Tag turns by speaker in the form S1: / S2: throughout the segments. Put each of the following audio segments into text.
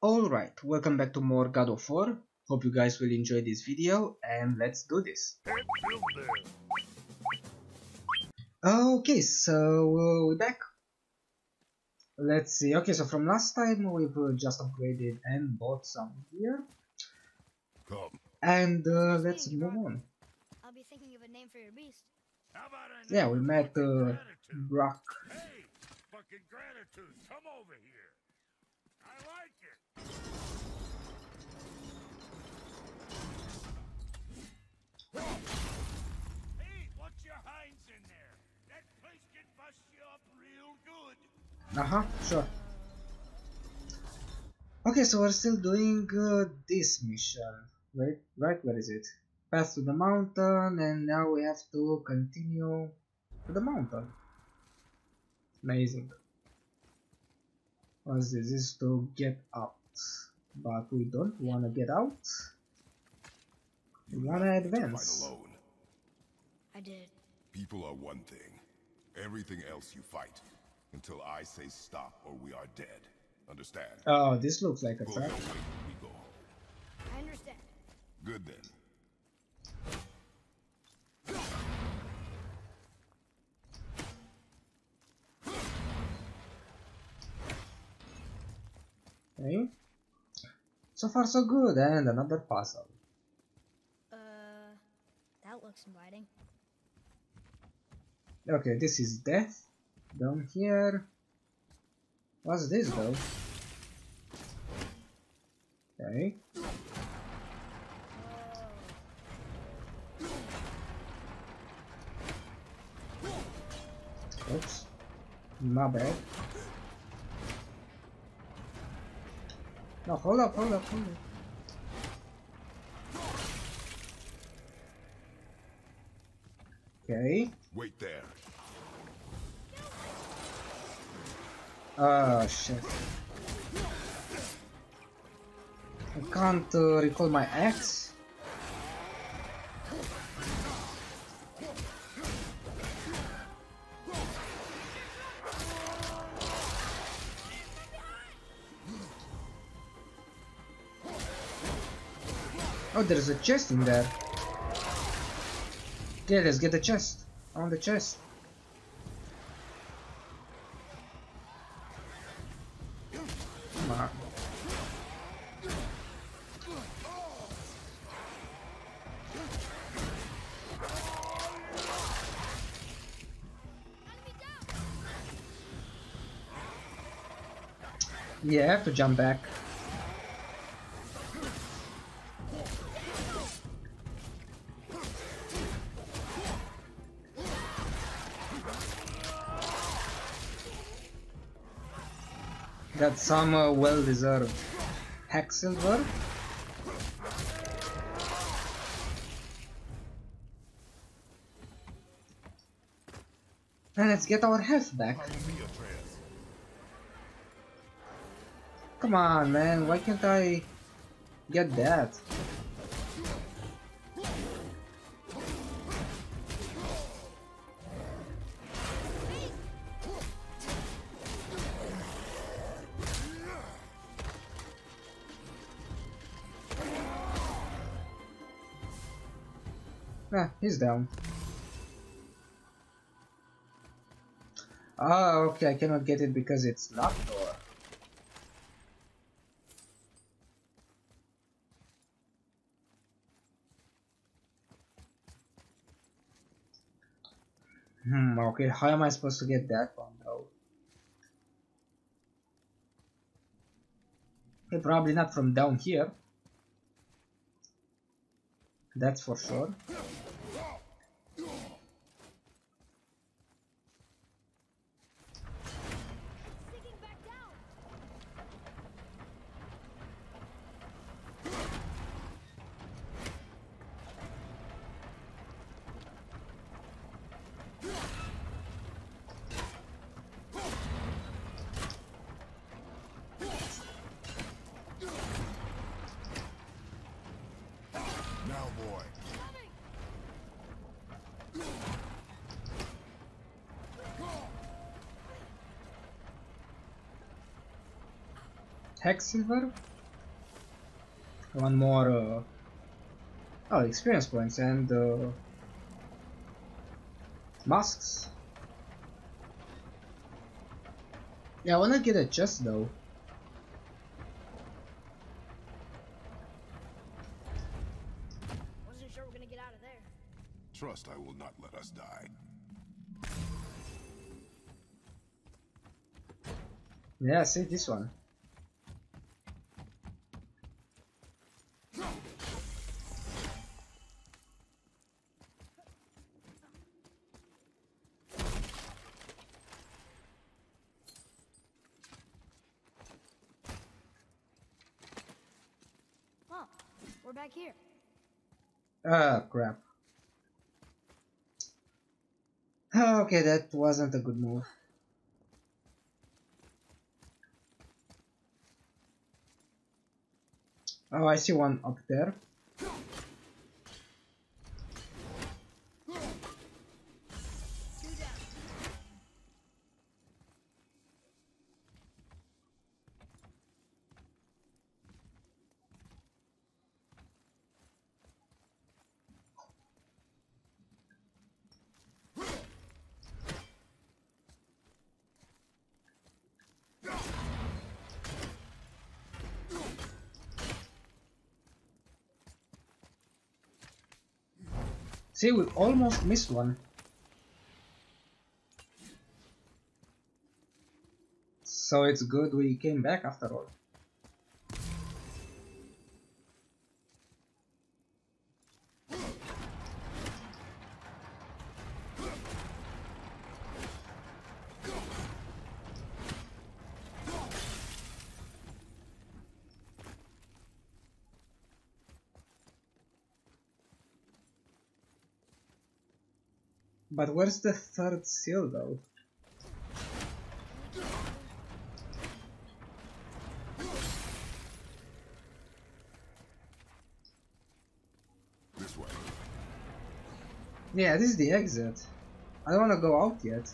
S1: Alright, welcome back to more God of War. Hope you guys will enjoy this video and let's do this. Okay, so uh, we're back. Let's see. Okay, so from last time we've uh, just upgraded and bought some gear.
S2: Come.
S1: And uh, let's move on.
S3: I'll be thinking of a name for your beast.
S2: How about a
S1: Yeah, we met
S2: fucking
S1: uh. Brok.
S2: Hey, fucking gratitude, come over here.
S1: Uh-huh, sure. Okay, so we're still doing uh, this mission. Wait, right, where is it? Path to the mountain, and now we have to continue to the mountain. Amazing. What's this? This is to get out. But we don't wanna get out. We wanna
S4: Fight
S1: advance.
S4: alone.
S3: I did.
S4: People are one thing. Everything else you fight. Until I say stop or we are dead. Understand?
S1: Oh, this looks like a trap.
S4: weight, we go.
S3: I understand.
S4: Good then.
S1: Okay. So far so good, and another puzzle.
S3: Uh, that looks inviting.
S1: Okay, this is death. Down here. What's this though? Okay. Oops. My bad. No, hold up, hold up, hold up. Okay.
S4: Wait there.
S1: Oh shit. I can't uh, recall my axe. Oh, there's a chest in there. Okay, let's get the chest. On the chest. Come on. Yeah, I have to jump back. Got some uh, well-deserved hacksilver. And let's get our health back. Come on, man. Why can't I get that? Ah, he's down. Ah, okay, I cannot get it because it's locked door. Hmm, okay, how am I supposed to get that one though? Probably not from down here. That's for sure.
S4: boy.
S1: Hacksilver. One more. Uh, oh, experience points and uh, masks. Yeah, I wanna get a chest though. Yeah, see this one.
S3: Oh, we're back here.
S1: Ah, crap. Ah, Okay, that wasn't a good move. Oh, I see one up there. See, we almost missed one. So it's good we came back after all. But where's the third seal though?
S4: This way.
S1: Yeah, this is the exit. I don't wanna go out yet.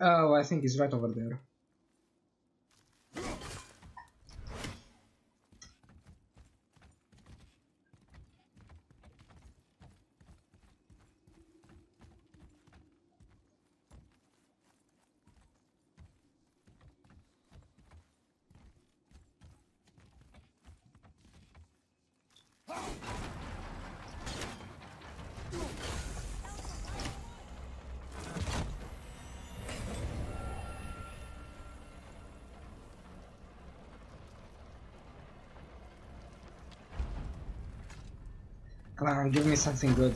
S1: Oh, I think he's right over there. Come on, give me something good.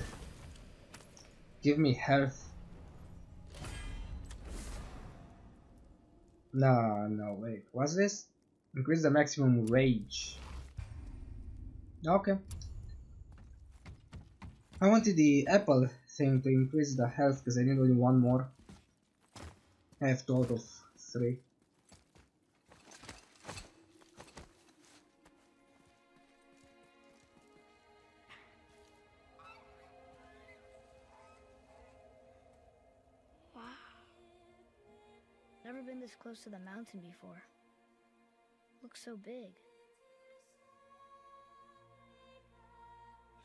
S1: Give me health. No, no, wait. What's this? Increase the maximum rage. Okay. I wanted the apple thing to increase the health because I need only one more. I have two out of three.
S3: I've never been this close to the mountain before. Looks so big.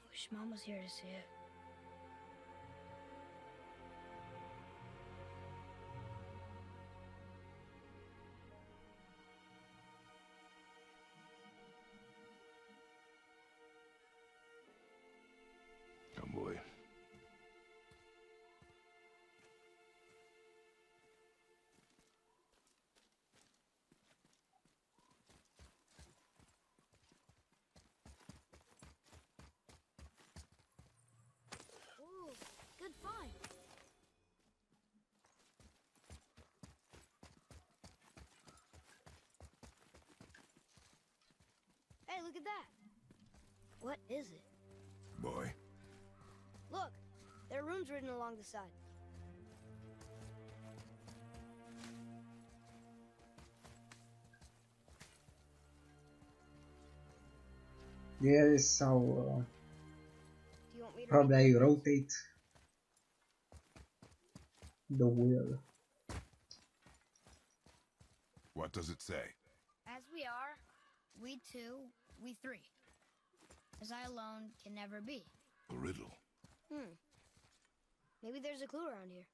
S3: I Wish Mom was here to see it. Look at that.
S5: What is it?
S4: Boy,
S5: Look, there are runes written along the side.
S1: Here is so uh,
S5: Do you want me to
S1: probably
S5: the runes?
S1: rotate the wheel.
S4: what does it say?
S3: As we are, we two, we three. As I alone can never be.
S4: A riddle.
S5: Hmm. Maybe there's a clue around here.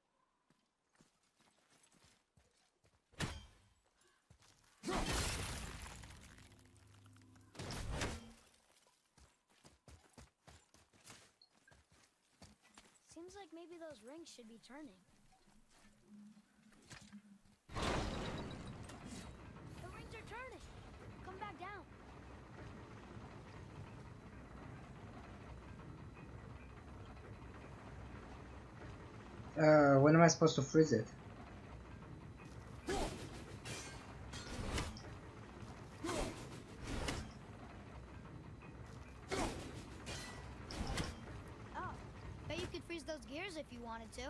S5: Seems like maybe those rings should be turning. The rings are turning. Come back down.
S1: Uh, when am I supposed to freeze it?
S3: Oh, bet you could freeze those gears if you wanted to.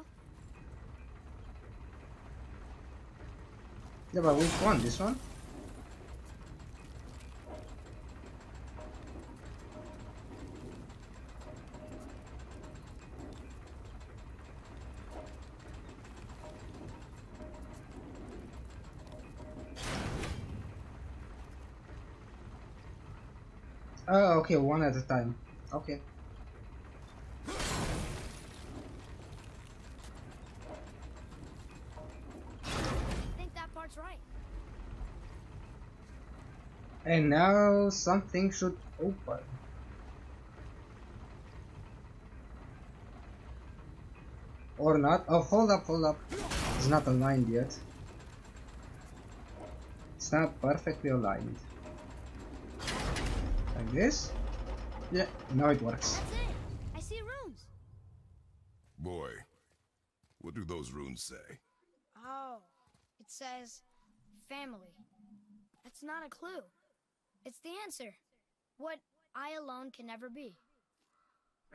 S1: Yeah, but which one? This one? Oh, okay, one at a time. Okay.
S3: I think that part's right.
S1: And now something should open. Or not. Oh, hold up, hold up. It's not aligned yet. It's not perfectly aligned. Like this? Yeah, now it works.
S3: That's it. I see runes.
S4: Boy, what do those runes say?
S3: Oh, it says family. That's not a clue. It's the answer. What I alone can never be.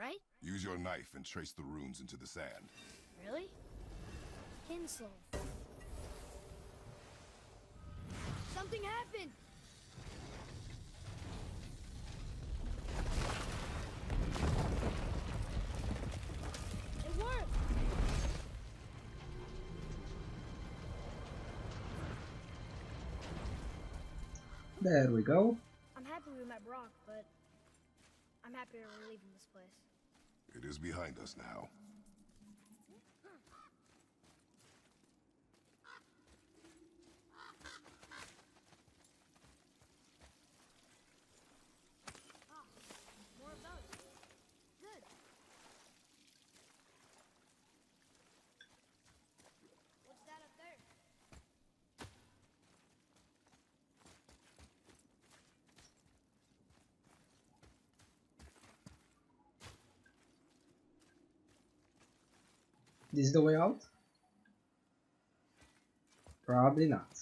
S3: Right?
S4: Use your knife and trace the runes into the sand.
S3: Really? Kinsel. Something happened!
S1: There we go.
S5: I'm happy we met Brok, but I'm happier we're leaving this place.
S4: It is behind us now.
S1: This is the way out? Probably not.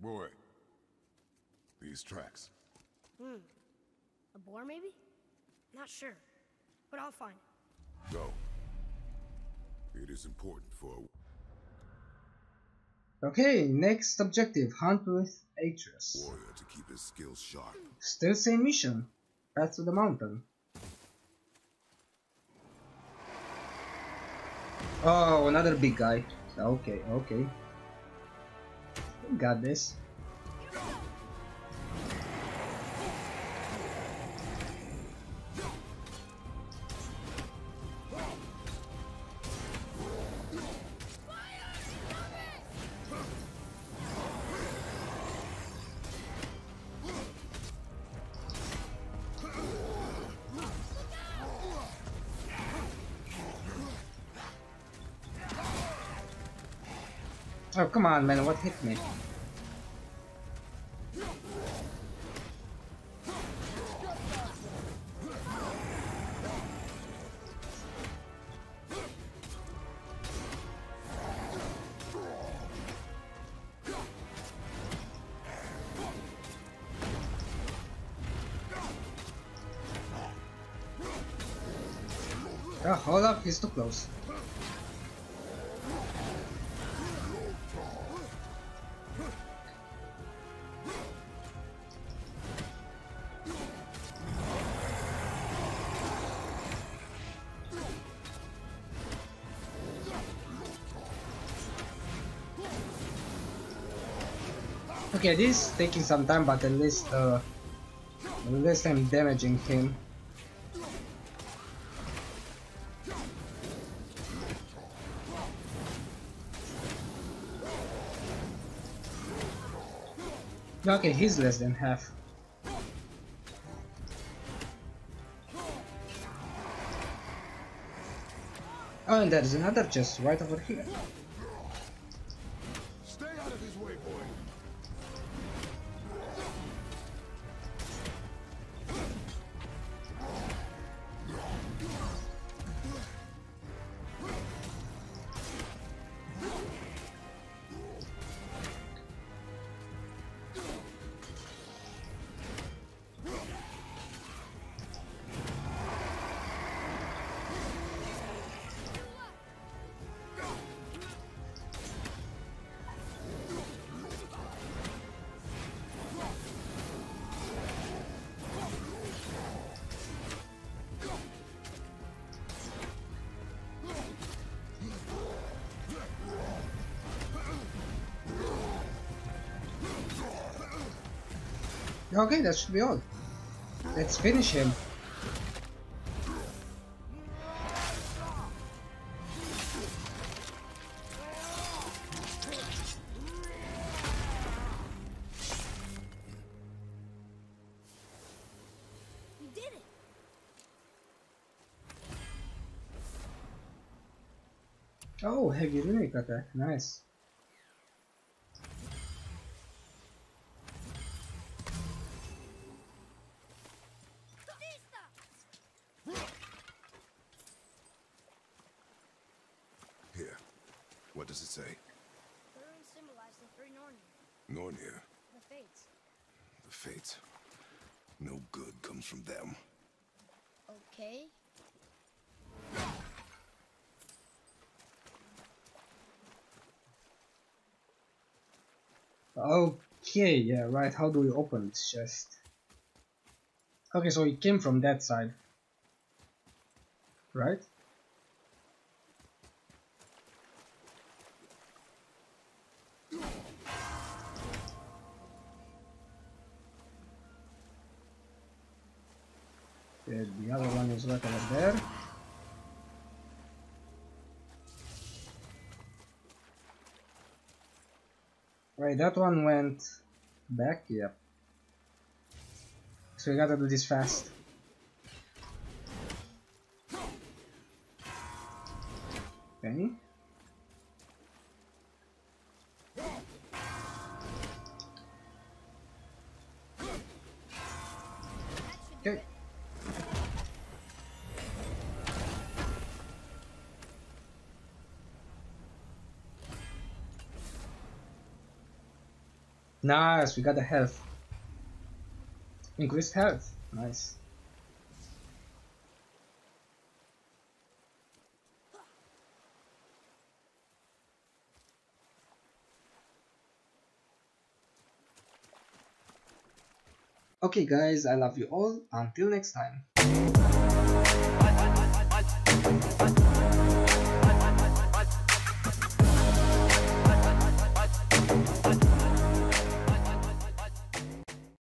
S4: Boy, these tracks.
S5: Hmm. A boar, maybe? Not sure. But I'll find it.
S4: Go. It is important for
S1: Okay, next objective, hunt with
S4: a
S1: Atreus.
S4: warrior to keep his skills sharp.
S1: Still same mission. Path to the mountain. Oh, another big guy. Okay, okay. Got this. Oh, come on, man, what hit me? Oh, hold up, he's too close. Okay, this is taking some time, but at least uh, at least I'm damaging him. Okay, he's less than half. Oh, and there's another chest right over here. Okay, that should be all. Let's finish him. Oh, heavy runic attack, nice.
S4: Here. What does it say?
S5: The runes symbolize the three Nornir,
S4: Nornir.
S5: the Fates.
S4: The Fates. No good comes from them.
S3: Okay.
S1: Okay, yeah, right, how do we open this chest? Okay, so it came from that side. Right? Yeah, the other one is right over there. Right, that one went back, yep. So we gotta do this fast. Okay. Okay. Nice, we got the health. Increased health. Nice. Okay guys, I love you all. Until next time.